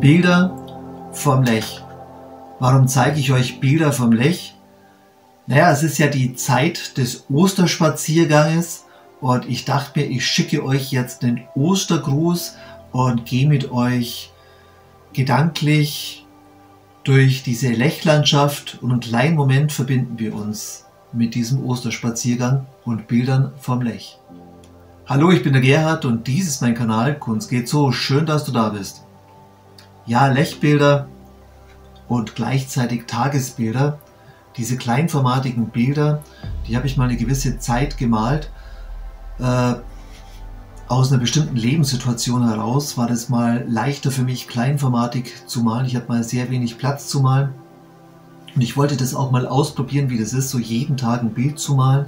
Bilder vom Lech. Warum zeige ich euch Bilder vom Lech? Naja, es ist ja die Zeit des Osterspazierganges und ich dachte mir, ich schicke euch jetzt den Ostergruß und gehe mit euch gedanklich durch diese Lechlandschaft und einen kleinen Moment verbinden wir uns mit diesem Osterspaziergang und Bildern vom Lech. Hallo, ich bin der Gerhard und dies ist mein Kanal Kunst geht so. Schön, dass du da bist ja, Lechbilder und gleichzeitig Tagesbilder. Diese kleinformatigen Bilder, die habe ich mal eine gewisse Zeit gemalt. Äh, aus einer bestimmten Lebenssituation heraus war das mal leichter für mich, kleinformatig zu malen. Ich habe mal sehr wenig Platz zu malen. Und ich wollte das auch mal ausprobieren, wie das ist, so jeden Tag ein Bild zu malen.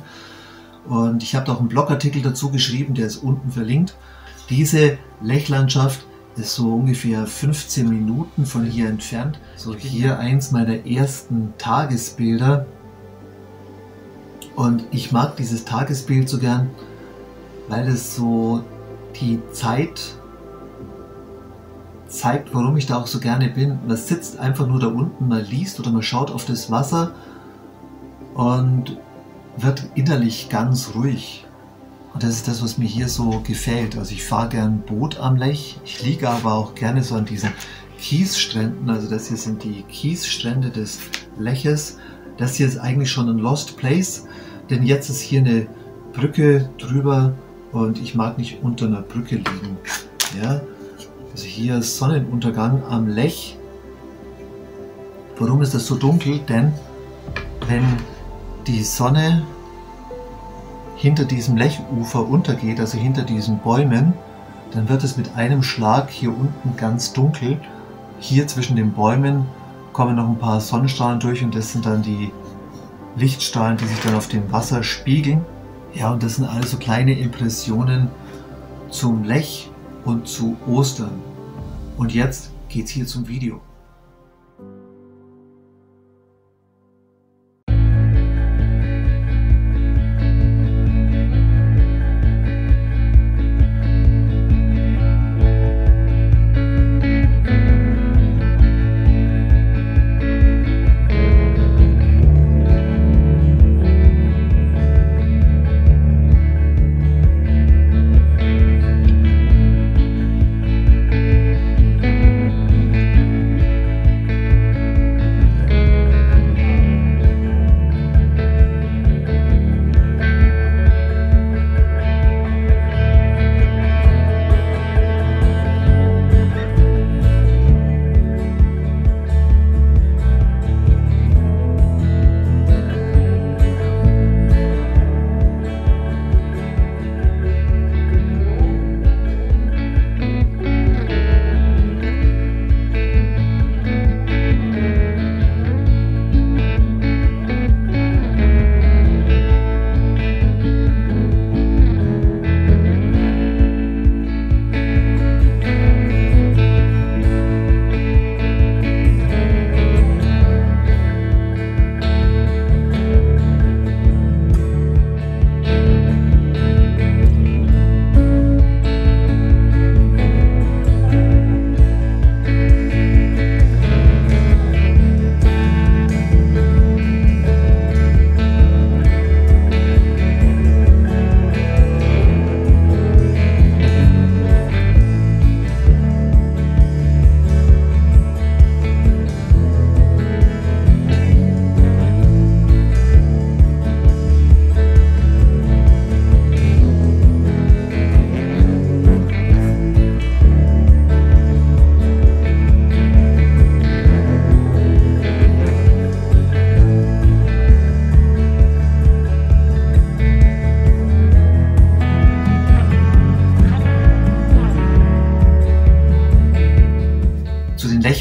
Und ich habe da auch einen Blogartikel dazu geschrieben, der ist unten verlinkt. Diese Lechlandschaft ist so ungefähr 15 Minuten von hier entfernt. So hier eins meiner ersten Tagesbilder. Und ich mag dieses Tagesbild so gern, weil es so die Zeit zeigt, warum ich da auch so gerne bin. Man sitzt einfach nur da unten, man liest oder man schaut auf das Wasser und wird innerlich ganz ruhig. Und das ist das, was mir hier so gefällt. Also ich fahre gern Boot am Lech. Ich liege aber auch gerne so an diesen Kiesstränden. Also das hier sind die Kiesstrände des Leches. Das hier ist eigentlich schon ein Lost Place, denn jetzt ist hier eine Brücke drüber und ich mag nicht unter einer Brücke liegen. Ja? Also hier ist Sonnenuntergang am Lech. Warum ist das so dunkel? Denn wenn die Sonne hinter diesem Lechufer untergeht, also hinter diesen Bäumen, dann wird es mit einem Schlag hier unten ganz dunkel. Hier zwischen den Bäumen kommen noch ein paar Sonnenstrahlen durch und das sind dann die Lichtstrahlen, die sich dann auf dem Wasser spiegeln. Ja, und das sind alles so kleine Impressionen zum Lech und zu Ostern. Und jetzt geht's hier zum Video.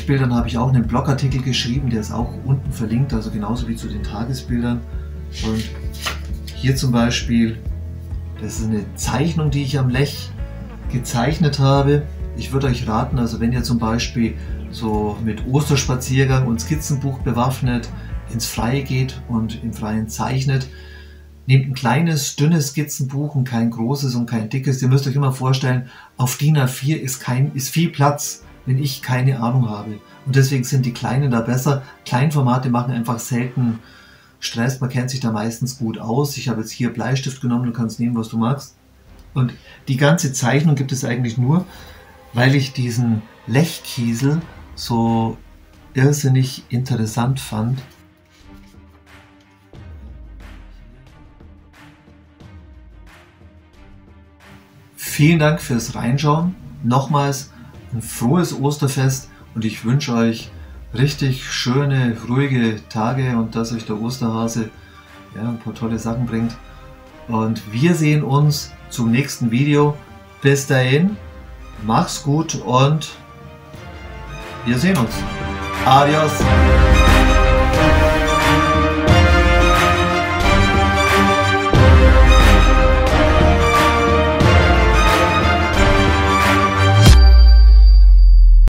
Lechbildern habe ich auch einen Blogartikel geschrieben, der ist auch unten verlinkt, also genauso wie zu den Tagesbildern. Und hier zum Beispiel, das ist eine Zeichnung, die ich am Lech gezeichnet habe. ich würde euch raten, also wenn ihr zum Beispiel so mit Osterspaziergang und Skizzenbuch bewaffnet ins Freie geht und im Freien zeichnet, nehmt ein kleines, dünnes Skizzenbuch und kein großes und kein dickes. Ihr müsst euch immer vorstellen, auf DIN A4 ist, kein, ist viel Platz, wenn ich keine Ahnung habe. Und deswegen sind die kleinen da besser. Kleinformate machen einfach selten Stress. Man kennt sich da meistens gut aus. Ich habe jetzt hier Bleistift genommen, du kannst nehmen, was du magst. Und die ganze Zeichnung gibt es eigentlich nur, weil ich diesen Lechkiesel so irrsinnig interessant fand. Vielen Dank fürs Reinschauen. Nochmals ein frohes Osterfest und ich wünsche euch richtig schöne, ruhige Tage und dass euch der Osterhase ja, ein paar tolle Sachen bringt. Und wir sehen uns zum nächsten Video. Bis dahin, mach's gut und wir sehen uns. Adios.